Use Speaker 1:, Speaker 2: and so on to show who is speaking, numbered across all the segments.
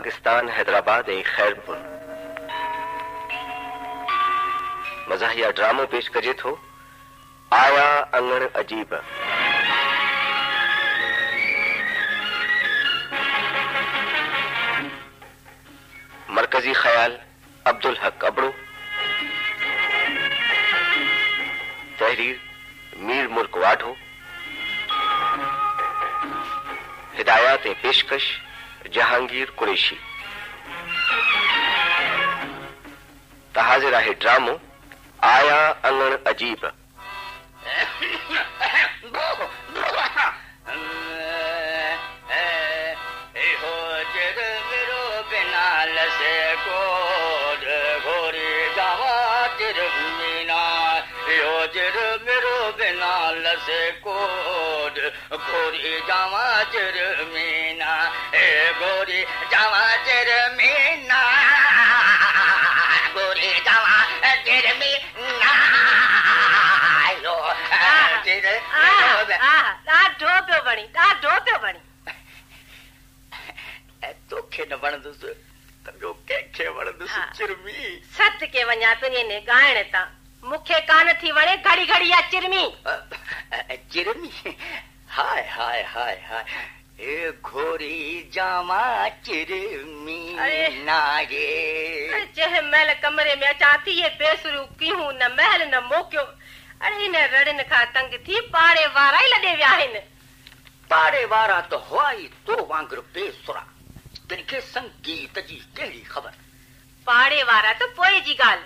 Speaker 1: پاکستان حیدرآباد خیر پور مزاحیہ ڈرامو پیش کرے تو آیا عجیب مرکزی خیال عبد الحق ابڑو تحریر میر ملک واڑ ہدایات پیشکش জাহাঙ্গীর কুরেশি हाजिर आहे ड्रामो आया अंगण अजीब
Speaker 2: वञा मूंखे कान थी वणे घड़ी घड़ी चुरमी جرمی ہائے ہائے ہائے ہائے گھوری جاما چرمی
Speaker 3: ناگے جہ محل کمرے میں اچھا تھی
Speaker 2: یہ بے سرو کیوں نہ محل نہ موکیو اڑے نہ رڑن کھا تنگ تھی پاڑے وارا ہی لڑے ویا ہیں پاڑے وارا تو ہوائی
Speaker 3: تو وانگر بے سرا تن کے سنگیت جی کہڑی خبر پاڑے وارا تو پوئے
Speaker 2: جی
Speaker 3: گال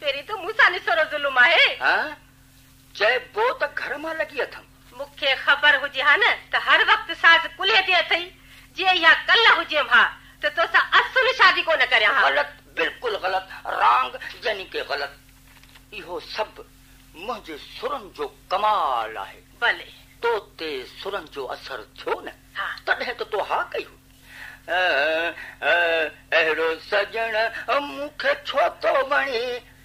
Speaker 3: پیری تو موسیٰ نے سرو ظلم
Speaker 2: آئے
Speaker 3: ہاں جے بو تا گھر ماں لگی اتھم مکھے خبر ہو جی ہاں تا ہر وقت ساز کلے دی اتھئی جے یا کلا ہو جی ہاں تو تو سا اصل شادی کو نہ کریا ہاں غلط بالکل غلط رانگ یعنی
Speaker 2: کہ
Speaker 3: غلط ایہو سب مجھے سرن جو کمال آئے بلے تو
Speaker 2: تے
Speaker 3: سرن
Speaker 2: جو اثر چھو نا تڑھے ہاں. تو تو ہاں
Speaker 3: کئی ہو اہرو سجن مکھے چھو تو
Speaker 2: بڑی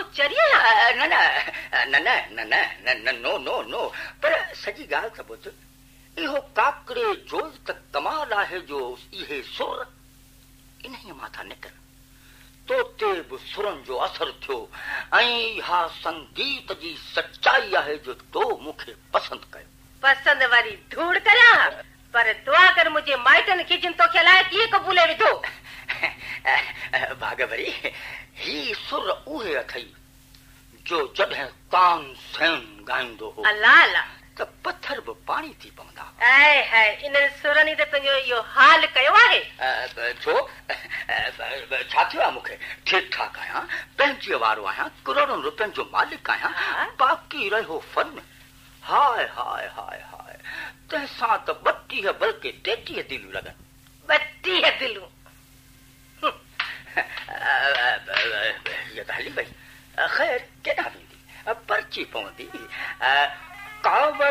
Speaker 2: ऐं चरीअ न
Speaker 3: न न न न न न न न न न पर सॼी ॻाल्हि त इहो काकड़े जो त कमाल आहे जो इहे सुर इन ई मां तो ते बि सुरनि जो असरु थियो ऐं इहा संगीत जी सचाई आहे जो तो मूंखे पसंदि कयो
Speaker 2: पसंदि वरी धूड़ कया पर दुआ कर मुंहिंजे माइटनि खे जिन तोखे लाइ कीअं कबूले विधो
Speaker 3: بھاگوری ہی سر اوہے جو سین ہو اللہ اللہ ٹھیک ٹھاک کروڑوں ہے بلکہ بھائی خیر پرچی
Speaker 4: پوندی کاوڑ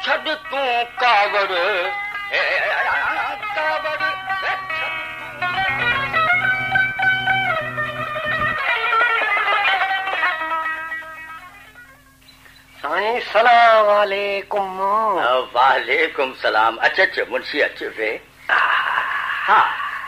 Speaker 4: کاوڑ کاوڑ
Speaker 3: چھڈ تو علیکم وعلیکم اچھا اچھا منشی اچھے ہاں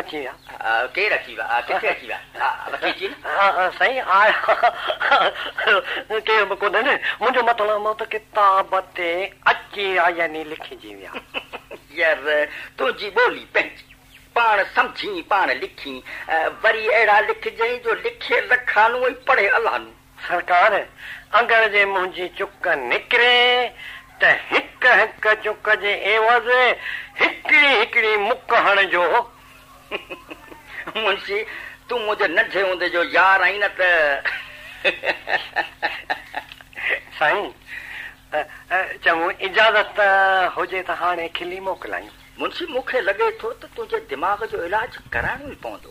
Speaker 3: केरु
Speaker 4: कोन मुंहिंजो मतिलबु
Speaker 3: वरी अहिड़ा लिखजो लिखे लिखी पढ़े अलू
Speaker 4: सरकार अंगर जे मुंहिंजी चुक निकिरे त हिकु हिकु चुक जे एवज़ हिकिड़ी हिकिड़ी मुक हणजो
Speaker 3: मुंशी तू मुझे नंढे नदे जो यार आई न त
Speaker 4: साईं चङो इजाज़त हुजे त हाणे खिली मोकिलायूं
Speaker 3: मुंशी मूंखे लॻे थो त तुंहिंजे दिमाग़ जो इलाजु कराइणो ई पवंदो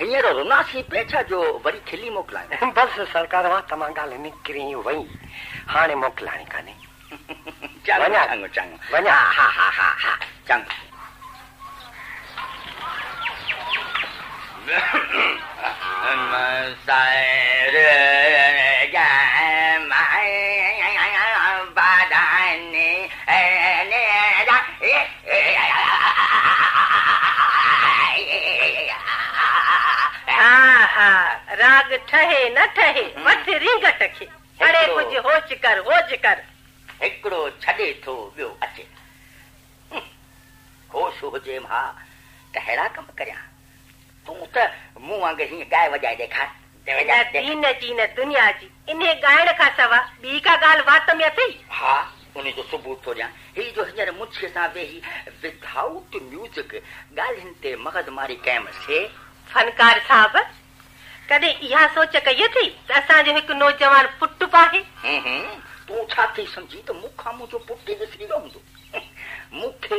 Speaker 3: हींअर रुनासी पेछा जो वरी खिली मोकिलायूं
Speaker 4: बसि सरकार मां मां ॻाल्हि निकिरी वई हाणे मोकिलाइणी कान्हे
Speaker 3: चङो चङो चङो हा हा हा हा
Speaker 2: न ठहे कुझु होच कर होच कर
Speaker 3: हिकिड़ो छॾे थो वियो अचे ख़ुशि हुजे भा त अहिड़ा कम करियां तूं त मूं वांगुरु हीअं गाए वॼाए ॾेखार
Speaker 2: न जी न दुनिया जी इन ॻाइण खां सवाइ ॿी
Speaker 3: मूंखे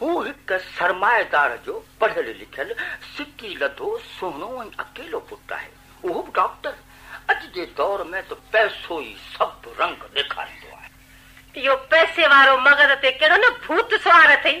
Speaker 3: हू हिकु सरमाएदार जो पढ़ियल लिखियल सिकी लधो सोनो ऐं अकेलो पुट आहे उहो बि डॉक्टर अॼु जे दौर में त पैसो ई सभु रंग ॾेखारींदो आहे
Speaker 2: इहो पैसे वारो मगर ते कहिड़ो न भूत सवार अथई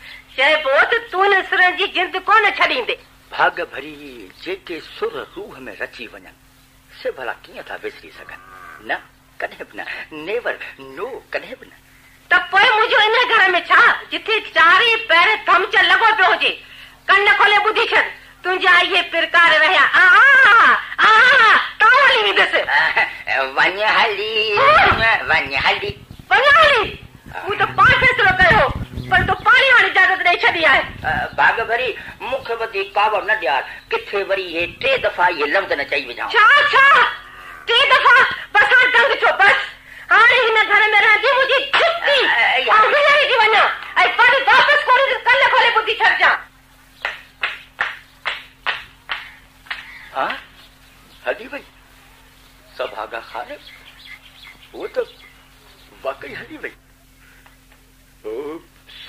Speaker 3: शहबोध तू
Speaker 2: हिन सुरनि जी जिंद कोन छॾींदे
Speaker 3: भाग भरी जेके सुर रूह में रची वञनि से भला कीअं था विसरी सघनि न कॾहिं बि न नेवर नो कॾहिं बि न
Speaker 2: त पोइ मुंहिंजो इन घर में छा जिथे चारे पैर थमच लॻो पियो हुजे कन खोले ॿुधी छॾ तुंहिंजा इहे पिरकार रहिया तव्हां हली वेंदसि
Speaker 3: वञ हली वञ हली
Speaker 2: वञ हली हू त पाण फैसलो कयो پر تو پانی والی اجازت نہیں چھدی آئے باغ بھری مکھ بدی کاوڑ نہ دیار کتھے بری یہ تے دفعہ یہ لفظ نہ
Speaker 3: چاہیے جاؤں چھا چھا تے دفعہ بس آن ہاں دنگ چھو بس آرے ہی میں گھرے میں رہا جی مجھے چھتی آگے لے ہی
Speaker 4: دیوانا اے پاڑے واپس
Speaker 3: کھولے دل کلے کھولے بودھی چھر جا ہاں حدی بھئی سب
Speaker 4: آگا
Speaker 3: خانے وہ تو واقعی حدی بھئی Oh.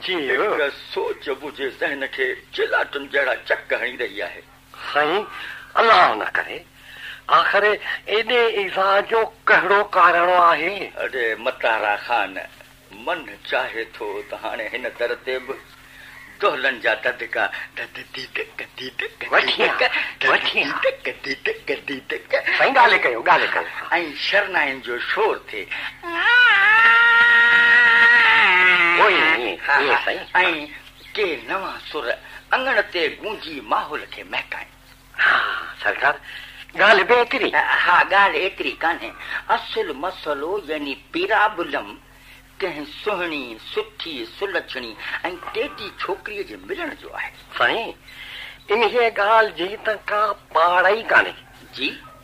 Speaker 3: चक हणी रही आहे ها اي کي نوان سوره انگن تي گونجي ماحول کي مھڪا هان سرڪار گال بيتري ها گال
Speaker 4: اتري کان ه اصل مسئلو يعني پيرا
Speaker 3: بولم کہ
Speaker 4: سوهني سٺي سلچني ۽ ٽيٽي ڇوڪري جي ملڻ جو آهي سئين
Speaker 3: ان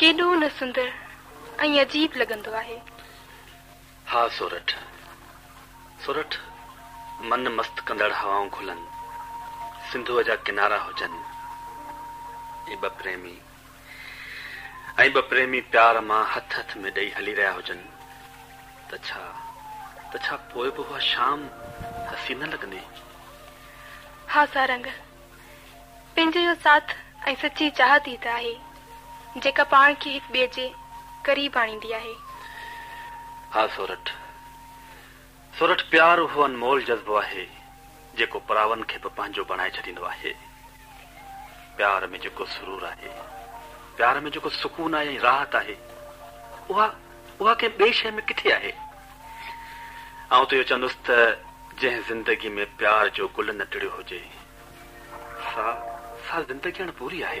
Speaker 4: केडो न
Speaker 5: सुंदर ऐं अजीब लॻंदो आहे
Speaker 6: हा सोरठ सोरठ मन मस्त कंदड़ हवाऊं खुलनि सिंधुअ जा किनारा हुजनि ॿ प्रेमी ऐं ॿ प्रेमी प्यार मां हथ हथ में ॾेई हली रहिया हुजनि त छा त छा पोइ बि उहा शाम हसी न लॻंदी
Speaker 5: हा सारंग पंहिंजे इहो साथ ऐं सची चाह थी त आहे जेका पाण खे
Speaker 6: जज़्बो आहे जेको परावन खे प्यार में जेको सुकून आहे राहत आहे ऐं त इहो चवंदुसि त जंहिं ज़िंदगी में प्यार जो गुल न टिड़ियो हुजे ज़िंदगी हाणे पूरी आहे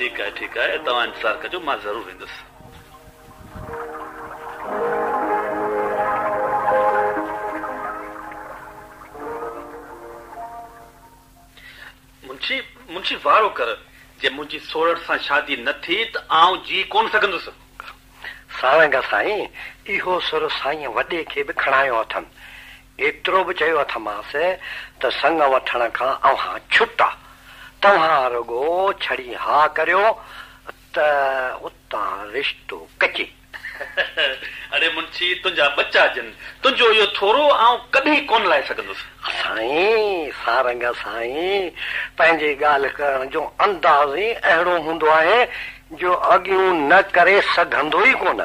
Speaker 6: ठीकु आहे ठीकु आहे तव्हां इंतज़ारु वारो कर जे मुंहिंजी सोरठ सां शादी न थी त आउं जी कोन सघंदुसि
Speaker 4: सारंगा साईं इहो सुर साईं वॾे खे बि खणायो अथमि एतिरो बि चयो अथमांस त संग वठण खां अव्हां छुटा तव्हां रुॻो हा करियो त उतां रिश्तो कचे
Speaker 6: अरे मुंशी तुंहिंजा बचा जन तुंहिंजो इहो थोरो आऊं कॾहिं कोन लाहे सघंदुसि
Speaker 4: साईं सारंग साईं पंहिंजे ॻाल्हि करण जो अंदाज़ ई अहिड़ो हूंदो आहे जो अॻियूं न करे सघंदो ई कोन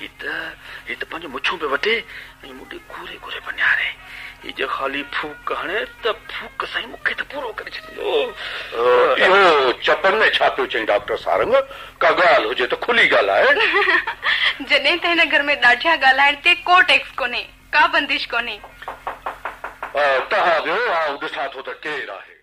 Speaker 7: يته يته پنه مچو پي وته اي